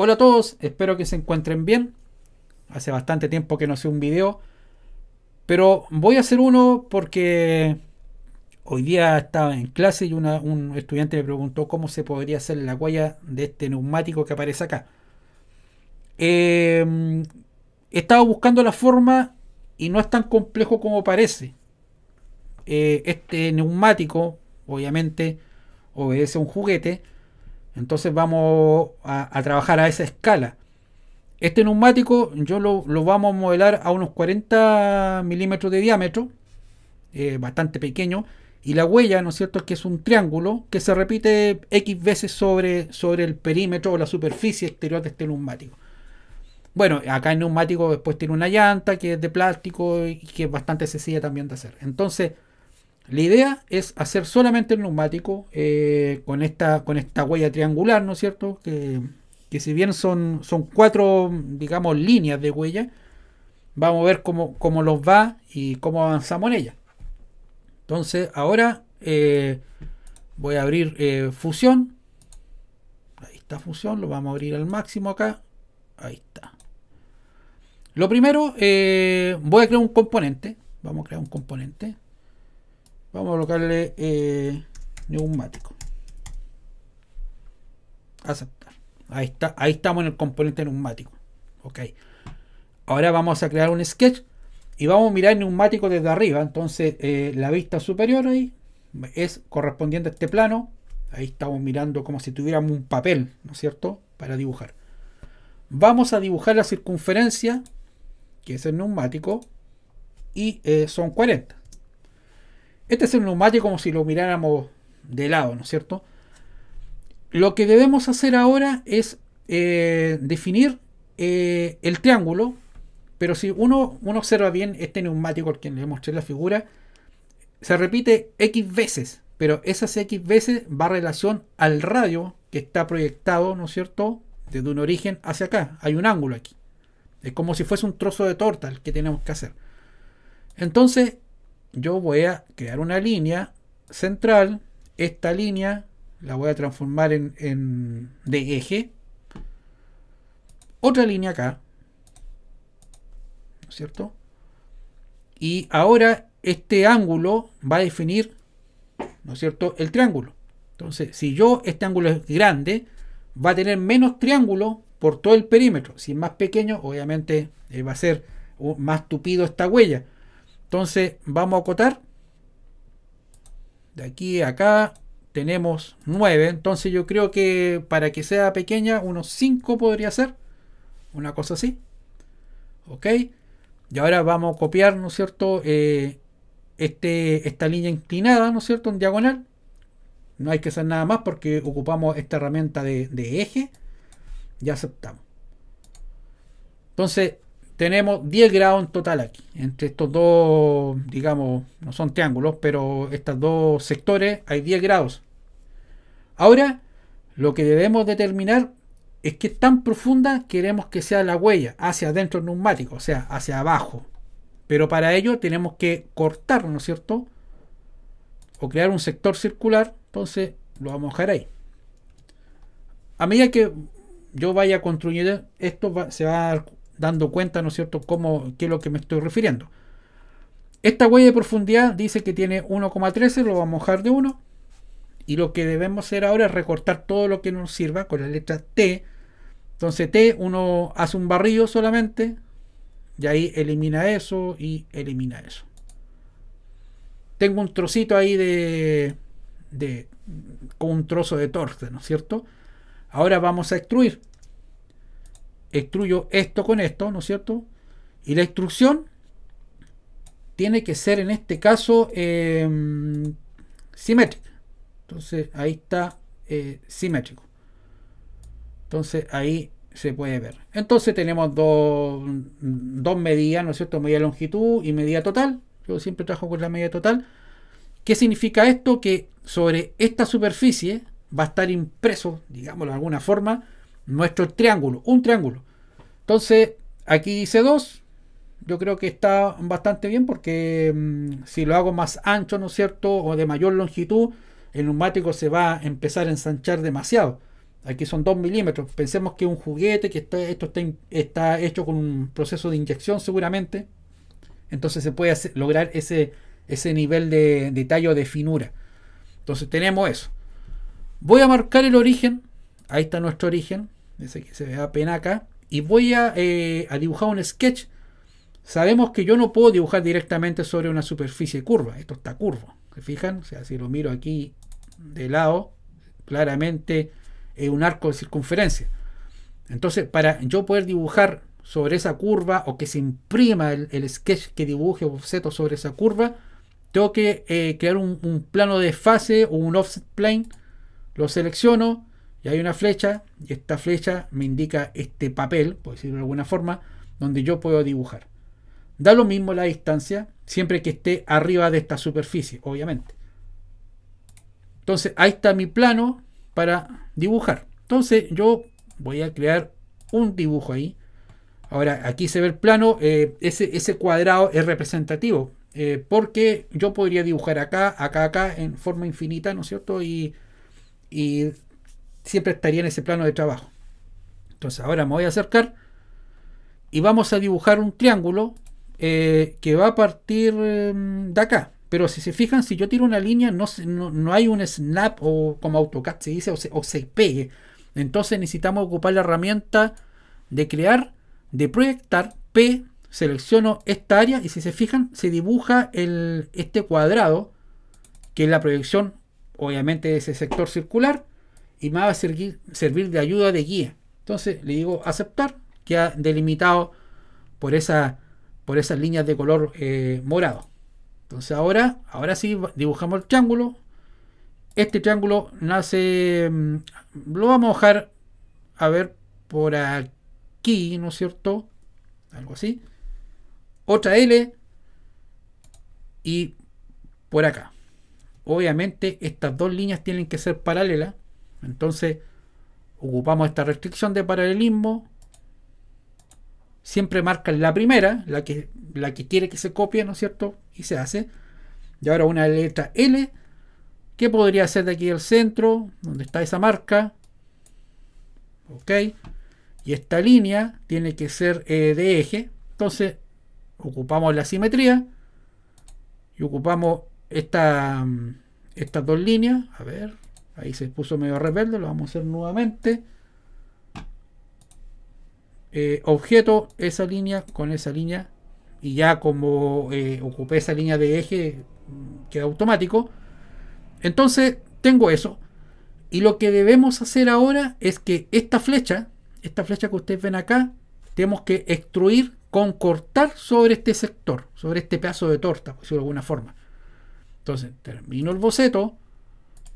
Hola a todos, espero que se encuentren bien. Hace bastante tiempo que no sé un video. Pero voy a hacer uno porque hoy día estaba en clase y un estudiante me preguntó cómo se podría hacer la huella de este neumático que aparece acá. Eh, he estado buscando la forma y no es tan complejo como parece. Eh, este neumático, obviamente, obedece a un juguete entonces vamos a, trabajar a esa escala. Este neumático yo lo, vamos a modelar a unos 40 milímetros de diámetro, eh, bastante pequeño, y la huella, ¿no es cierto?, que es un triángulo que se repite X veces sobre, sobre el perímetro o la superficie exterior de este neumático. Bueno, acá el neumático después tiene una llanta que es de plástico y que es bastante sencilla también de hacer. Entonces, la idea es hacer solamente el neumático eh, con, esta, con esta huella triangular, ¿no es cierto? Que, si bien son, son cuatro, digamos, líneas de huella, vamos a ver cómo, cómo los va y cómo avanzamos en ella. Entonces, ahora eh, voy a abrir eh, fusión. Ahí está fusión, lo vamos a abrir al máximo acá. Ahí está. Lo primero, voy a crear un componente. Vamos a crear un componente. Vamos a colocarle eh, neumático. Aceptar. Ahí está, ahí estamos en el componente neumático. Ok. Ahora vamos a crear un sketch y vamos a mirar el neumático desde arriba. Entonces, eh, la vista superior ahí es correspondiente a este plano. Ahí estamos mirando como si tuviéramos un papel, ¿no es cierto? Para dibujar. Vamos a dibujar la circunferencia, que es el neumático, y eh, son 40. Este es el neumático como si lo miráramos de lado, ¿no es cierto? Lo que debemos hacer ahora es eh, definir eh, el triángulo, pero si uno, uno observa bien este neumático al que le mostré la figura, se repite X veces, pero esas X veces va a relación al radio que está proyectado, ¿no es cierto? Desde un origen hacia acá. Hay un ángulo aquí. Es como si fuese un trozo de torta el que tenemos que hacer. Entonces, yo voy a crear una línea central. Esta línea la voy a transformar en, de eje. Otra línea acá. ¿No es cierto? Y ahora este ángulo va a definir, ¿no es cierto?, el triángulo. Entonces, si yo, este ángulo es grande, va a tener menos triángulo por todo el perímetro. Si es más pequeño, obviamente eh, va a ser más tupido esta huella. Entonces vamos a acotar. De aquí a acá tenemos 9. Entonces yo creo que para que sea pequeña, unos 5 podría ser. Una cosa así. Ok. Y ahora vamos a copiar, ¿no es cierto? Eh, este, esta línea inclinada, ¿no es cierto? En diagonal. No hay que hacer nada más porque ocupamos esta herramienta de, de eje. Ya aceptamos. Entonces, tenemos 10 grados en total aquí. Entre estos dos, digamos, no son triángulos, pero estos dos sectores hay 10 grados. Ahora, lo que debemos determinar es qué tan profunda queremos que sea la huella hacia adentro del neumático, o sea, hacia abajo. Pero para ello tenemos que cortar, ¿no es cierto? O crear un sector circular. Entonces lo vamos a dejar ahí. A medida que yo vaya construyendo esto, se va a dando cuenta, ¿no es cierto?, cómo, qué es lo que me estoy refiriendo. Esta huella de profundidad dice que tiene 1,13, lo vamos a mojar de 1. Y lo que debemos hacer ahora es recortar todo lo que nos sirva con la letra T. Entonces T uno hace un barrido solamente. Y ahí elimina eso y elimina eso. Tengo un trocito ahí de, de con un trozo de torce, ¿no es cierto? Ahora vamos a extruir extruyo esto con esto, ¿no es cierto? Y la extrusión tiene que ser en este caso em, simétrica. Entonces ahí está eh, simétrico. Entonces ahí se puede ver. Entonces tenemos dos, dos medidas, ¿no es cierto? Medida longitud y medida total. Yo siempre trabajo con la medida total. ¿Qué significa esto? Que sobre esta superficie va a estar impreso, digámoslo de alguna forma, nuestro triángulo, un triángulo. Entonces, aquí dice 2. Yo creo que está bastante bien porque mm, si lo hago más ancho, ¿no es cierto? O de mayor longitud, el neumático se va a empezar a ensanchar demasiado. Aquí son 2 milímetros. Pensemos que un juguete, que está, esto está, está hecho con un proceso de inyección seguramente. Entonces se puede lograr ese, ese nivel de, detalle de finura. Entonces tenemos eso. Voy a marcar el origen. Ahí está nuestro origen. Ese que se ve apenas acá. Y voy a, eh, a dibujar un sketch. Sabemos que yo no puedo dibujar directamente sobre una superficie curva. Esto está curvo. ¿Se fijan? O sea, si lo miro aquí de lado, claramente es un arco de circunferencia. Entonces, para yo poder dibujar sobre esa curva o que se imprima el, sketch que dibuje objeto sobre esa curva, tengo que eh, crear un, plano de fase o un offset plane. Lo selecciono hay una flecha y esta flecha me indica este papel, por decirlo de alguna forma, donde yo puedo dibujar. Da lo mismo la distancia, siempre que esté arriba de esta superficie, obviamente. Entonces ahí está mi plano para dibujar. Entonces yo voy a crear un dibujo ahí. Ahora aquí se ve el plano, eh, ese, cuadrado es representativo. Eh, porque yo podría dibujar acá, acá, acá en forma infinita, ¿no es cierto? Y siempre estaría en ese plano de trabajo. Entonces ahora me voy a acercar y vamos a dibujar un triángulo eh, que va a partir em, de acá. Pero si se fijan, si yo tiro una línea, no, no, hay un snap o como AutoCAD se dice, o se, pegue. Entonces necesitamos ocupar la herramienta de crear, de proyectar, P, selecciono esta área y si se fijan, se dibuja el, este cuadrado, que es la proyección, obviamente, de ese sector circular, y me va a servir, servir de ayuda de guía. Entonces le digo aceptar, queda delimitado por, esa, por esas líneas de color eh, morado. Entonces ahora, ahora sí dibujamos el triángulo. Este triángulo nace, mm, lo vamos a dejar a ver por aquí, ¿no es cierto? Algo así. Otra L y por acá. Obviamente estas dos líneas tienen que ser paralelas. Entonces ocupamos esta restricción de paralelismo. Siempre marcan la primera, la que la que quiere que se copie, ¿no es cierto? Y se hace. Y ahora una letra L, que podría ser de aquí al centro, donde está esa marca. Ok. Y esta línea tiene que ser eh, de eje. Entonces, ocupamos la simetría. Y ocupamos esta, mm, estas dos líneas. A ver, ahí se puso medio rebelde, lo vamos a hacer nuevamente. Eh, objeto, esa línea con esa línea y ya como eh, ocupé esa línea de eje mm, queda automático. Entonces tengo eso. Y lo que debemos hacer ahora es que esta flecha esta flecha que ustedes ven acá tenemos que extruir con cortar sobre este sector sobre este pedazo de torta por decirlo de alguna forma. Entonces termino el boceto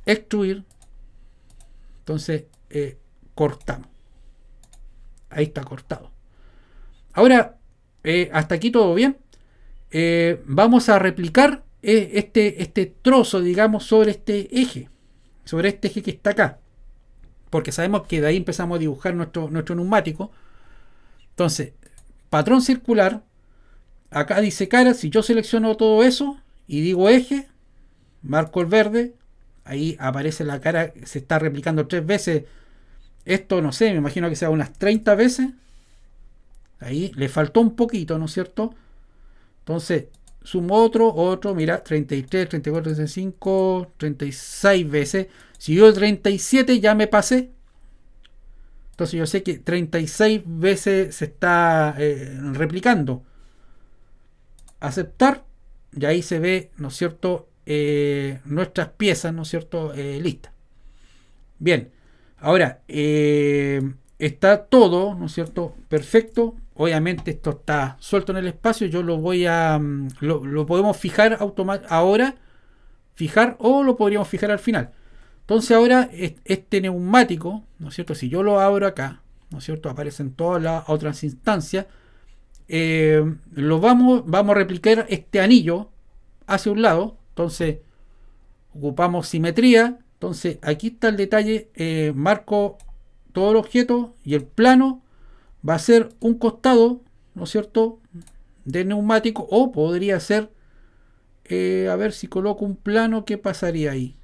extruir entonces eh, cortamos ahí está cortado ahora eh, hasta aquí todo bien. Eh, vamos a replicar este, este trozo, digamos, sobre este eje. Sobre este eje que está acá. Porque sabemos que de ahí empezamos a dibujar nuestro, nuestro neumático. Entonces, patrón circular. Acá dice cara. Si yo selecciono todo eso y digo eje, marco el verde. Ahí aparece la cara. Se está replicando tres veces. Esto no sé, me imagino que sea unas 30 veces. Ahí le faltó un poquito, ¿no es cierto? Entonces, sumo otro, otro, mira, 33, 34, 35, 36 veces. Si yo 37 ya me pasé. Entonces yo sé que 36 veces se está eh, replicando. Aceptar. Y ahí se ve, ¿no es cierto? Eh, nuestras piezas, ¿no es cierto? Eh, listas. Bien. Ahora, está todo, ¿no es cierto? Perfecto. Obviamente esto está suelto en el espacio. Yo lo voy a. Mm, lo, podemos fijar ahora. Fijar o lo podríamos fijar al final. Entonces ahora este neumático, ¿no es cierto? Si yo lo abro acá, ¿no es cierto? Aparecen todas las otras instancias. Eh, lo vamos, vamos a replicar este anillo hacia un lado. Entonces ocupamos simetría. Entonces aquí está el detalle. Eh, marco todo el objeto y el plano va a ser un costado, ¿no es cierto?, de neumático o podría ser, eh, a ver si coloco un plano, ¿qué pasaría ahí?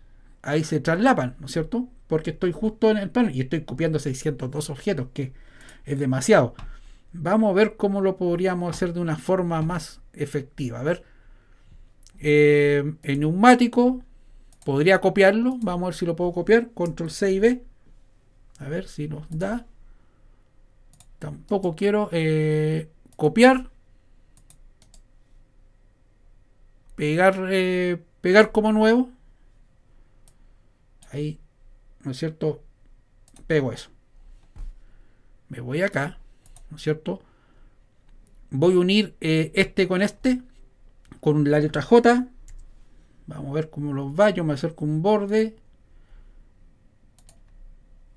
ahí se traslapan, ¿no es cierto? Porque estoy justo en el plano y estoy copiando 602 objetos, que es demasiado. Vamos a ver cómo lo podríamos hacer de una forma más efectiva. A ver, eh, el neumático podría copiarlo. Vamos a ver si lo puedo copiar. Control C y B. A ver si nos da. Tampoco quiero eh, copiar. Pegar, eh, pegar como nuevo. Ahí, ¿no es cierto? Pego eso. Me voy acá, ¿no es cierto? Voy a unir eh, este con este, con la letra J. Vamos a ver cómo los va. Yo me acerco un borde.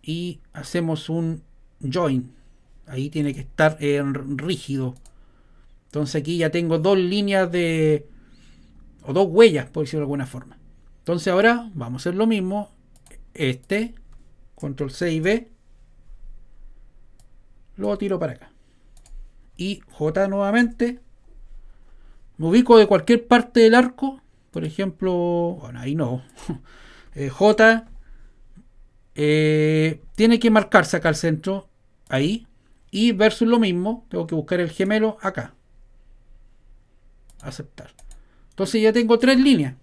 Y hacemos un join. Ahí tiene que estar en rígido. Entonces aquí ya tengo dos líneas de... O dos huellas, por decirlo de alguna forma. Entonces ahora vamos a hacer lo mismo. Este. Control C y B. Lo tiro para acá. Y J nuevamente. Me ubico de cualquier parte del arco. Por ejemplo, bueno, ahí no. Eh, J eh, tiene que marcarse acá al centro. Ahí. Y versus lo mismo. Tengo que buscar el gemelo acá. Aceptar. Entonces ya tengo tres líneas.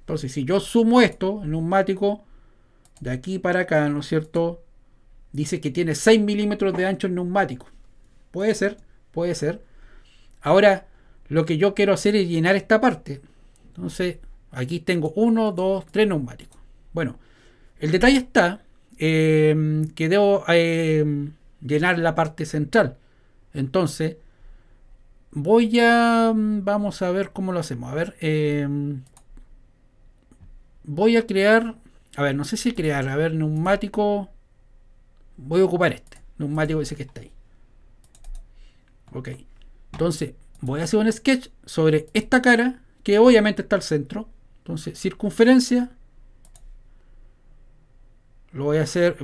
Entonces, si yo sumo esto, el neumático, de aquí para acá, ¿no es cierto? Dice que tiene 6 milímetros de ancho el neumático. Puede ser, puede ser. Ahora, lo que yo quiero hacer es llenar esta parte. Entonces, aquí tengo 1, 2, 3 neumáticos. Bueno, el detalle está eh, que debo eh, llenar la parte central. Entonces, voy a... Vamos a ver cómo lo hacemos. A ver, eh, voy a crear, a ver, no sé si crear, a ver, neumático, voy a ocupar este, neumático ese que está ahí. Ok, entonces voy a hacer un sketch sobre esta cara, que obviamente está al centro. Entonces, circunferencia, lo voy a hacer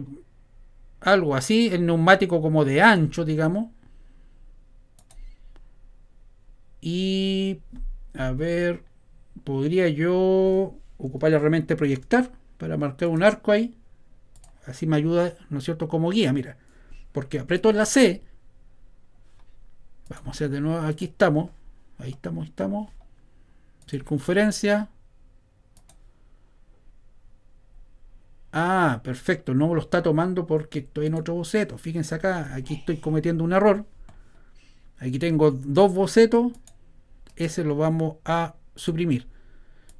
algo así, el neumático como de ancho, digamos. Y, a ver, podría yo ocupar la herramienta proyectar para marcar un arco ahí. Así me ayuda, ¿no es cierto?, como guía, mira. Porque aprieto la C. Vamos a hacer de nuevo, aquí estamos. Ahí estamos, estamos. Circunferencia. Ah, perfecto. No lo está tomando porque estoy en otro boceto. Fíjense acá, aquí estoy cometiendo un error. Aquí tengo dos bocetos. Ese lo vamos a suprimir.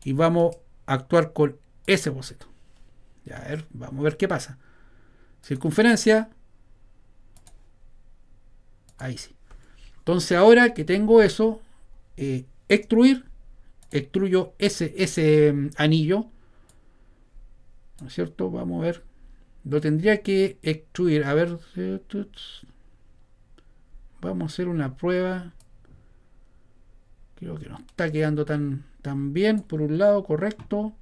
Y vamos actuar con ese boceto. Ya, a ver, vamos a ver qué pasa. Circunferencia. Ahí sí. Entonces ahora que tengo eso, eh, extruir, extruyo ese, ese mm, anillo. ¿No es cierto? Vamos a ver. Lo tendría que extruir. A ver. Vamos a hacer una prueba. Creo que no está quedando tan, también, por un lado, correcto.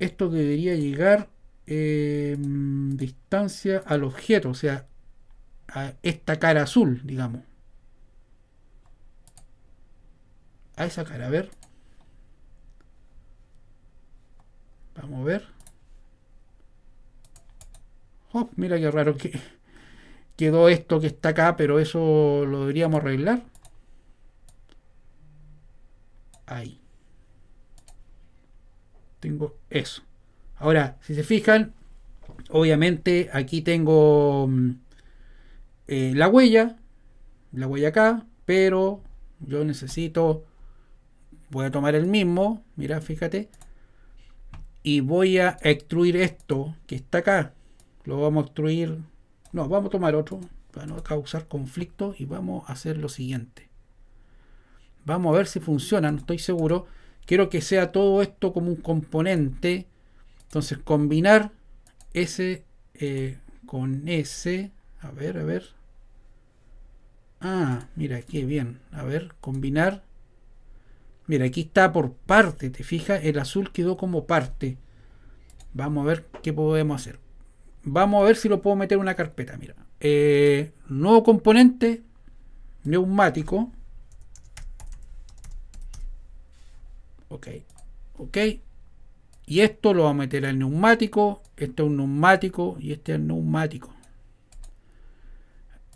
Esto debería llegar en distancia al objeto, o sea, a esta cara azul, digamos. A esa cara, a ver. Vamos a ver. Oh, mira qué raro que quedó esto que está acá, pero eso lo deberíamos arreglar. ahí. Tengo eso. Ahora, si se fijan, obviamente aquí tengo mm, eh, la huella, la huella acá, pero yo necesito, voy a tomar el mismo, mira, fíjate, y voy a extruir esto que está acá. Lo vamos a extruir, no, vamos a tomar otro para no causar conflicto y vamos a hacer lo siguiente. Vamos a ver si funciona, no estoy seguro. Quiero que sea todo esto como un componente. Entonces combinar ese eh, con ese. A ver, a ver. Ah, mira, qué bien. A ver, combinar. Mira, aquí está por parte, ¿te fijas? El azul quedó como parte. Vamos a ver qué podemos hacer. Vamos a ver si lo puedo meter en una carpeta. Mira, eh, nuevo componente neumático. Ok, ok, Y esto lo vamos a meter al neumático. Este es un neumático y este es el neumático.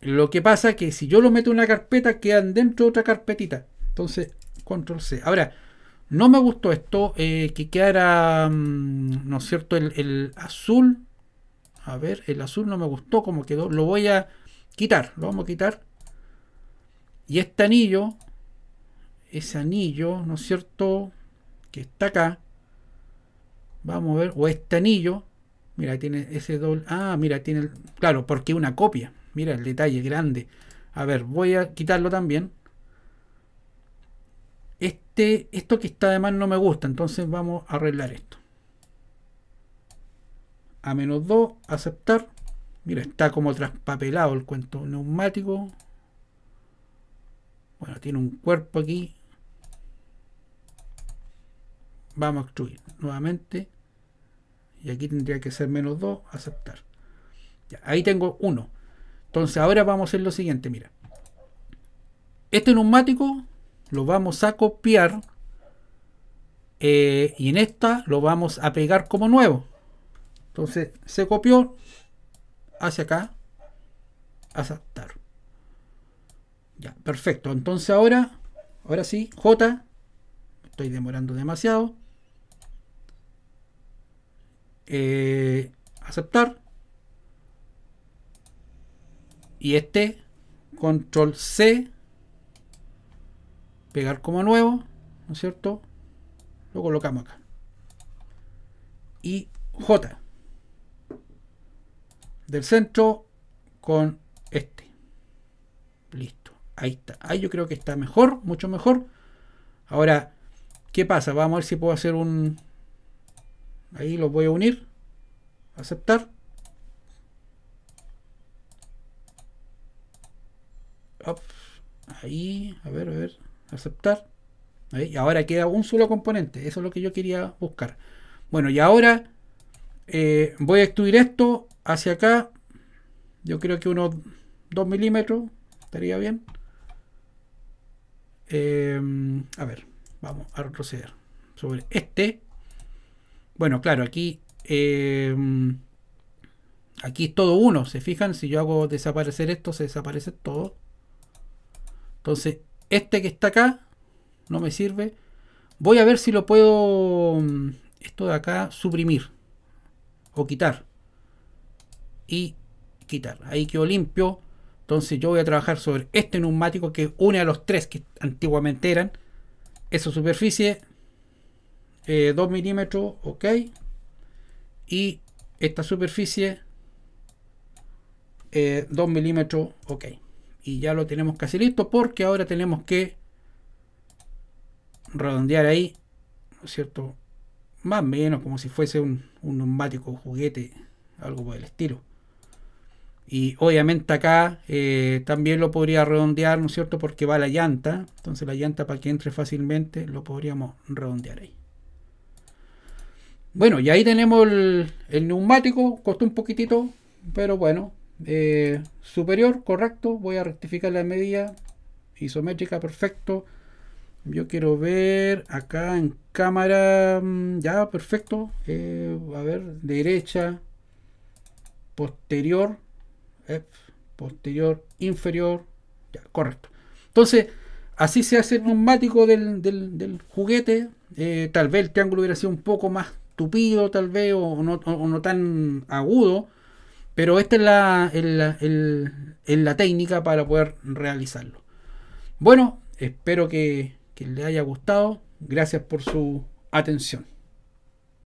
Lo que pasa es que si yo lo meto en una carpeta, quedan dentro de otra carpetita. Entonces, control C. Ahora, no me gustó esto, eh, que quedara, mm, ¿no es cierto?, el, el, azul. A ver, el azul no me gustó como quedó. Lo voy a quitar, lo vamos a quitar. Y este anillo, ese anillo, ¿no es cierto?, que está acá. Vamos a ver, o este anillo. Mira, tiene ese doble. Ah, mira, tiene. claro, porque una copia. Mira el detalle grande. A ver, voy a quitarlo también. Este, esto que está además no me gusta, entonces vamos a arreglar esto. A menos 2, aceptar. Mira, está como traspapelado el cuento neumático. Bueno, tiene un cuerpo aquí. Vamos a extruir nuevamente. Y aquí tendría que ser menos 2, aceptar. Ahí tengo 1. Entonces ahora vamos a hacer lo siguiente, mira. Este neumático lo vamos a copiar eh, y en esta lo vamos a pegar como nuevo. Entonces se copió hacia acá, aceptar. Ya, perfecto. Entonces ahora, ahora sí, J, estoy demorando demasiado. Eh, aceptar. Y este, control C, pegar como nuevo, ¿no es cierto? Lo colocamos acá. Y J del centro con este. Listo. Ahí está. Ahí yo creo que está mejor, mucho mejor. Ahora, ¿qué pasa? Vamos a ver si puedo hacer un... Ahí lo voy a unir. Aceptar. Ahí, a ver, a ver aceptar. Y ahora queda un solo componente. Eso es lo que yo quería buscar. Bueno, y ahora eh, voy a extruir esto hacia acá. Yo creo que unos 2 milímetros estaría bien. Eh, a ver, vamos a retroceder sobre este. Bueno, claro, aquí eh, aquí es todo uno. Se fijan, si yo hago desaparecer esto, se desaparece todo. Entonces, este que está acá no me sirve. Voy a ver si lo puedo, mm, esto de acá, suprimir o quitar. Y quitar. Ahí quedó limpio. Entonces yo voy a trabajar sobre este neumático que une a los tres que antiguamente eran. Esa superficie. 2 eh, milímetros. Ok. Y esta superficie. 2 eh, milímetros. Ok y ya lo tenemos casi listo porque ahora tenemos que redondear ahí, ¿no es cierto? Más o menos como si fuese un, un neumático juguete, algo por el estilo. Y obviamente acá eh, también lo podría redondear, ¿no es cierto? Porque va la llanta. Entonces la llanta para que entre fácilmente lo podríamos redondear ahí. Bueno, y ahí tenemos el, el neumático. Costó un poquitito, pero bueno, eh, superior, correcto. Voy a rectificar la medida isométrica, perfecto. Yo quiero ver acá en cámara, mm, ya, perfecto. Eh, a ver, derecha, posterior, eh, posterior, inferior, ya, correcto. Entonces, así se hace el neumático del, del, juguete. tal vez el triángulo hubiera sido un poco más tupido, tal vez, o no, o no tan agudo pero esta es la, la técnica para poder realizarlo. Bueno, espero que, que les haya gustado. Gracias por su atención.